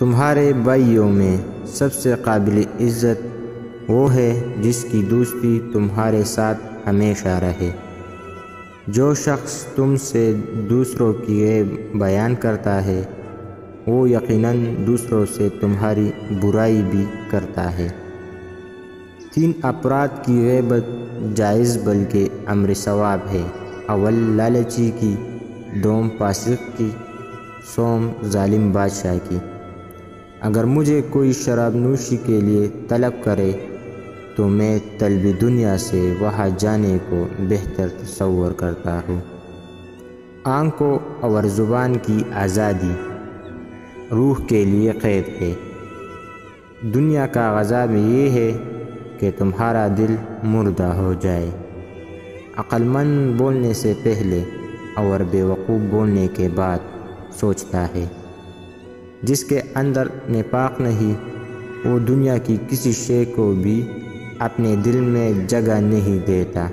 तुम्हारे भाइयों में सबसे काबिल इज़्ज़त वो है जिसकी दोस्ती तुम्हारे साथ हमेशा रहे। जो शख्स तुमसे दूसरों की बयान करता है, वो यकीनन दूसरों से तुम्हारी बुराई भी करता है। तीन अपराध की गैबत जायज़ बल्कि अमर सवाब है। अवल लालची की, दोम पासिक की, सोम जालिम बादशाह की। अगर मुझे कोई शराब नोशी के लिए तलब करे तो मैं तलबी दुनिया से वहाँ जाने को बेहतर तस्वर करता हूँ। आँखों और ज़ुबान की आज़ादी रूह के लिए क़ैद है। दुनिया का गज़ाब ये है कि तुम्हारा दिल मुर्दा हो जाए। अक्लमंद बोलने से पहले और बेवकूफ़ बोलने के बाद सोचता है। जिसके अंदर नेपाक नहीं, वो दुनिया की किसी शे को भी अपने दिल में जगह नहीं देता।